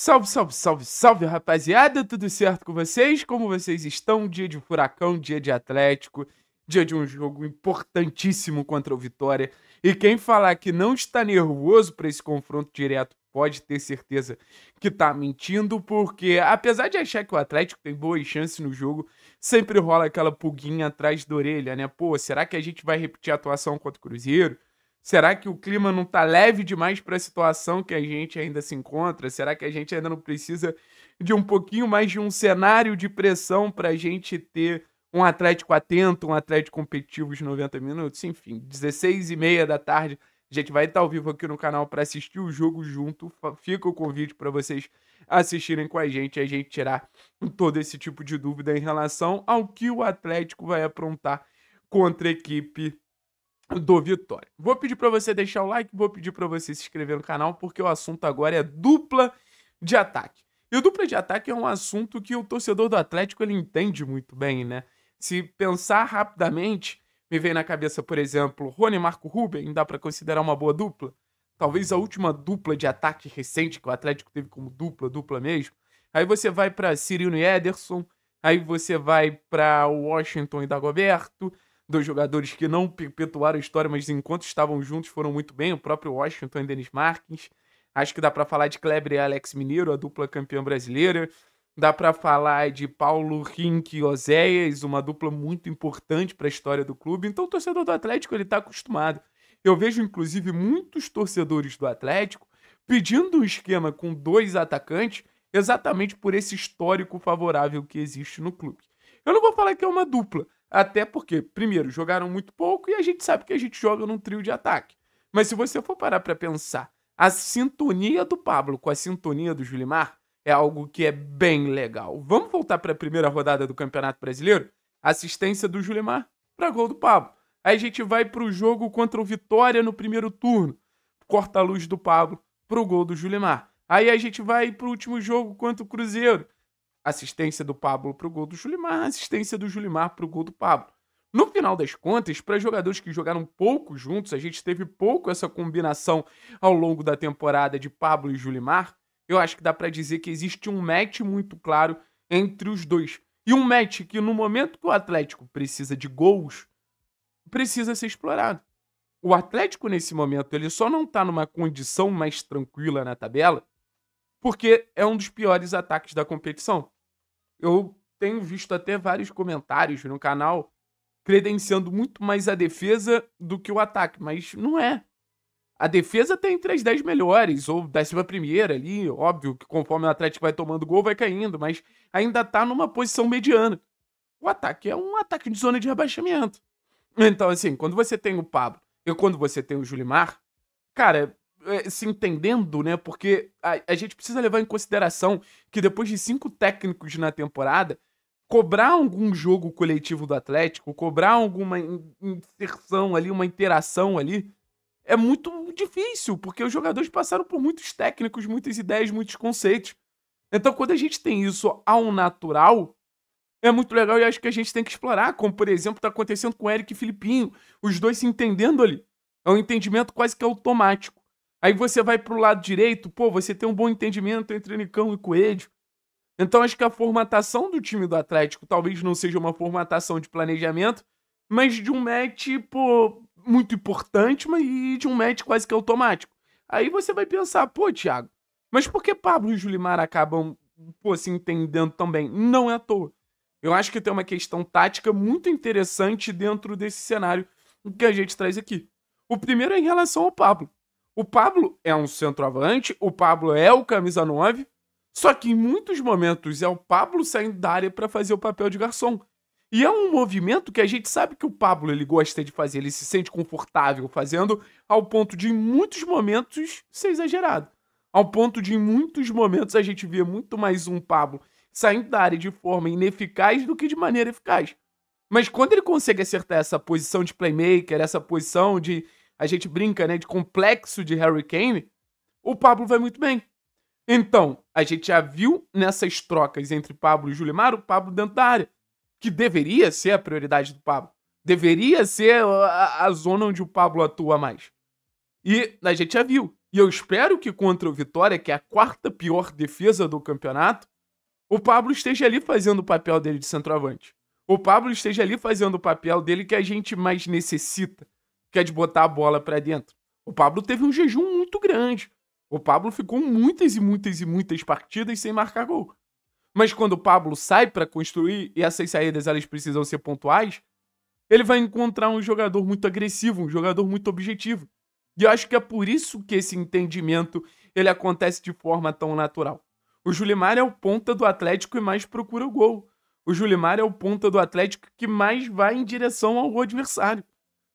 Salve, salve, salve, salve, rapaziada! Tudo certo com vocês? Como vocês estão? Dia de furacão, dia de Atlético, dia de um jogo importantíssimo contra o Vitória. E quem falar que não está nervoso para esse confronto direto pode ter certeza que tá mentindo, porque apesar de achar que o Atlético tem boas chances no jogo, sempre rola aquela pulguinha atrás da orelha, né? Pô, será que a gente vai repetir a atuação contra o Cruzeiro? Será que o clima não tá leve demais para a situação que a gente ainda se encontra? Será que a gente ainda não precisa de um pouquinho mais de um cenário de pressão para a gente ter um Atlético atento, um Atlético competitivo de 90 minutos? Enfim, 16 e meia da tarde, a gente vai estar ao vivo aqui no canal para assistir o jogo junto. Fica o convite para vocês assistirem com a gente e a gente tirar todo esse tipo de dúvida em relação ao que o Atlético vai aprontar contra a equipe do Vitória. Vou pedir para você deixar o like, vou pedir para você se inscrever no canal, porque o assunto agora é dupla de ataque. E o dupla de ataque é um assunto que o torcedor do Atlético ele entende muito bem, né? Se pensar rapidamente, me vem na cabeça, por exemplo, Rony Marco Ruben, dá para considerar uma boa dupla? Talvez a última dupla de ataque recente que o Atlético teve como dupla, dupla mesmo. Aí você vai para Cirino e Ederson, aí você vai para Washington e Dagoberto, dois jogadores que não perpetuaram a história, mas enquanto estavam juntos foram muito bem, o próprio Washington e Denis Martins. Acho que dá para falar de Kleber e Alex Mineiro, a dupla campeã brasileira. Dá para falar de Paulo Rink e Oséias, uma dupla muito importante para a história do clube. Então o torcedor do Atlético ele está acostumado. Eu vejo inclusive muitos torcedores do Atlético pedindo um esquema com dois atacantes exatamente por esse histórico favorável que existe no clube. Eu não vou falar que é uma dupla, até porque, primeiro, jogaram muito pouco e a gente sabe que a gente joga num trio de ataque. Mas se você for parar para pensar, a sintonia do Pablo com a sintonia do Julimar é algo que é bem legal. Vamos voltar para a primeira rodada do Campeonato Brasileiro? Assistência do Julimar para gol do Pablo. Aí a gente vai para o jogo contra o Vitória no primeiro turno. Corta a luz do Pablo para o gol do Julimar. Aí a gente vai para o último jogo contra o Cruzeiro assistência do Pablo para o gol do Julimar, assistência do Julimar para o gol do Pablo. No final das contas, para jogadores que jogaram pouco juntos, a gente teve pouco essa combinação ao longo da temporada de Pablo e Julimar. Eu acho que dá para dizer que existe um match muito claro entre os dois. E um match que, no momento que o Atlético precisa de gols, precisa ser explorado. O Atlético, nesse momento, ele só não está numa condição mais tranquila na tabela porque é um dos piores ataques da competição. Eu tenho visto até vários comentários no canal credenciando muito mais a defesa do que o ataque, mas não é. A defesa tem entre as 10 melhores, ou décima primeira ali, óbvio que conforme o Atlético vai tomando gol, vai caindo, mas ainda tá numa posição mediana. O ataque é um ataque de zona de rebaixamento. Então, assim, quando você tem o Pablo e quando você tem o Julimar, cara, é, se entendendo, né? Porque a, a gente precisa levar em consideração que depois de cinco técnicos na temporada, cobrar algum jogo coletivo do Atlético, cobrar alguma inserção ali, uma interação ali, é muito difícil, porque os jogadores passaram por muitos técnicos, muitas ideias, muitos conceitos. Então, quando a gente tem isso ao natural, é muito legal e acho que a gente tem que explorar, como por exemplo está acontecendo com o Eric e Filipinho, os dois se entendendo ali. É um entendimento quase que automático. Aí você vai pro lado direito, pô, você tem um bom entendimento entre Nicão e Coelho. Então acho que a formatação do time do Atlético talvez não seja uma formatação de planejamento, mas de um match, pô, muito importante, mas de um match quase que automático. Aí você vai pensar, pô, Thiago, mas por que Pablo e Julimar acabam, pô, se entendendo também? Não é à toa. Eu acho que tem uma questão tática muito interessante dentro desse cenário que a gente traz aqui. O primeiro é em relação ao Pablo. O Pablo é um centroavante, o Pablo é o camisa 9, só que em muitos momentos é o Pablo saindo da área para fazer o papel de garçom. E é um movimento que a gente sabe que o Pablo ele gosta de fazer, ele se sente confortável fazendo, ao ponto de em muitos momentos ser exagerado. Ao ponto de em muitos momentos a gente vê muito mais um Pablo saindo da área de forma ineficaz do que de maneira eficaz. Mas quando ele consegue acertar essa posição de playmaker, essa posição de a gente brinca, né, de complexo de Harry Kane, o Pablo vai muito bem. Então, a gente já viu nessas trocas entre Pablo e Julimar o Pablo dentro da área, que deveria ser a prioridade do Pablo. Deveria ser a, a zona onde o Pablo atua mais. E a gente já viu. E eu espero que contra o Vitória, que é a quarta pior defesa do campeonato, o Pablo esteja ali fazendo o papel dele de centroavante. O Pablo esteja ali fazendo o papel dele que a gente mais necessita, que é de botar a bola para dentro. O Pablo teve um jejum muito grande. O Pablo ficou muitas e muitas e muitas partidas sem marcar gol. Mas quando o Pablo sai para construir e essas saídas elas precisam ser pontuais, ele vai encontrar um jogador muito agressivo, um jogador muito objetivo. E eu acho que é por isso que esse entendimento ele acontece de forma tão natural. O Julimar é o ponta do Atlético e mais procura o gol. O Julimar é o ponta do Atlético que mais vai em direção ao adversário.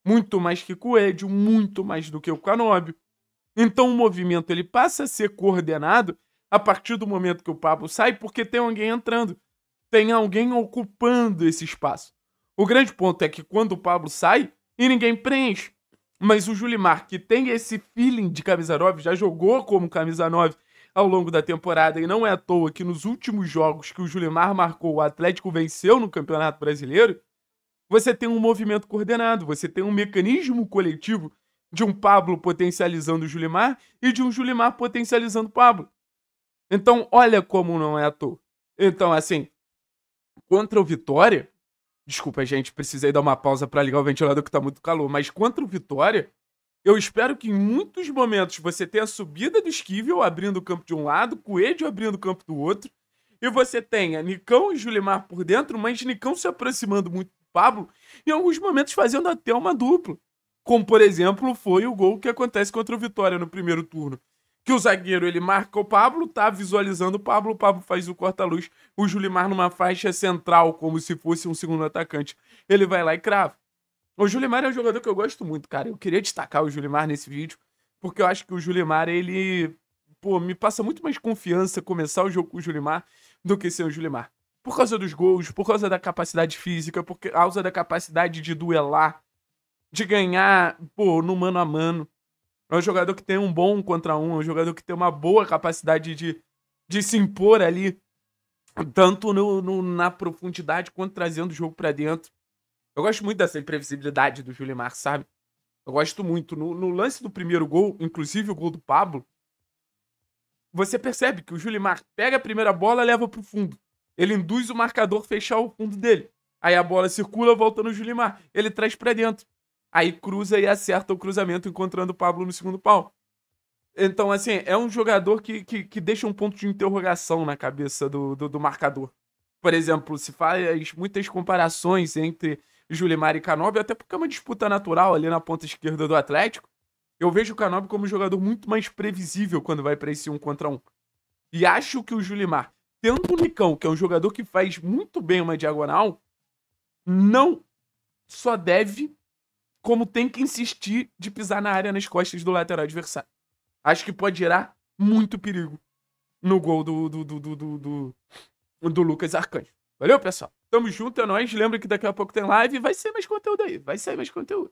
Muito mais que Coelho, muito mais do que o Canóbio. Então o movimento ele passa a ser coordenado a partir do momento que o Pablo sai, porque tem alguém entrando. Tem alguém ocupando esse espaço. O grande ponto é que quando o Pablo sai e ninguém preenche. Mas o Julimar, que tem esse feeling de camisa 9, já jogou como camisa 9 ao longo da temporada, e não é à toa que nos últimos jogos que o Julimar marcou, o Atlético venceu no Campeonato Brasileiro, você tem um movimento coordenado, você tem um mecanismo coletivo de um Pablo potencializando o Julimar e de um Julimar potencializando o Pablo. Então, olha como não é à toa. Então, assim, contra o Vitória, desculpa, gente, precisei dar uma pausa para ligar o ventilador que tá muito calor, mas contra o Vitória, eu espero que em muitos momentos você tenha a subida do Esquivel abrindo o campo de um lado, Coelho abrindo o campo do outro, e você tenha Nicão e Julimar por dentro, mas Nicão se aproximando muito Pablo, em alguns momentos fazendo até uma dupla. Como, por exemplo, foi o gol que acontece contra o Vitória no primeiro turno. Que o zagueiro ele marca o Pablo, tá visualizando o Pablo, o Pablo faz o corta-luz, o Julimar numa faixa central, como se fosse um segundo atacante. Ele vai lá e crava. O Julimar é um jogador que eu gosto muito, cara. Eu queria destacar o Julimar nesse vídeo, porque eu acho que o Julimar, ele, pô, me passa muito mais confiança começar o jogo com o Julimar do que ser o Julimar. Por causa dos gols, por causa da capacidade física, por causa da capacidade de duelar, de ganhar, pô, no mano a mano. É um jogador que tem um bom contra um, é um jogador que tem uma boa capacidade de, de se impor ali, tanto no, no na profundidade quanto trazendo o jogo para dentro. Eu gosto muito dessa imprevisibilidade do Julimar, sabe? Eu gosto muito. No, no, lance do primeiro gol, inclusive o gol do Pablo, você percebe que o Julimar pega a primeira bola e leva pro fundo. Ele induz o marcador a fechar o fundo dele. Aí a bola circula, volta no Julimar. Ele traz para dentro. Aí cruza e acerta o cruzamento, encontrando o Pablo no segundo pau. Então, assim, é um jogador que, que, que deixa um ponto de interrogação na cabeça do, do, do, marcador. Por exemplo, se faz muitas comparações entre Julimar e Canobi, até porque é uma disputa natural ali na ponta esquerda do Atlético. Eu vejo o Canobi como um jogador muito mais previsível quando vai para esse um contra um. E acho que o Julimar, tendo o Nicão, que é um jogador que faz muito bem uma diagonal, não só deve como tem que insistir de pisar na área nas costas do lateral adversário. Acho que pode gerar muito perigo no gol do, do, do, do, do, do Lucas Arcanjo. Valeu, pessoal? Tamo junto, é nóis. Lembra que daqui a pouco tem live vai ser mais conteúdo aí. Vai sair mais conteúdo.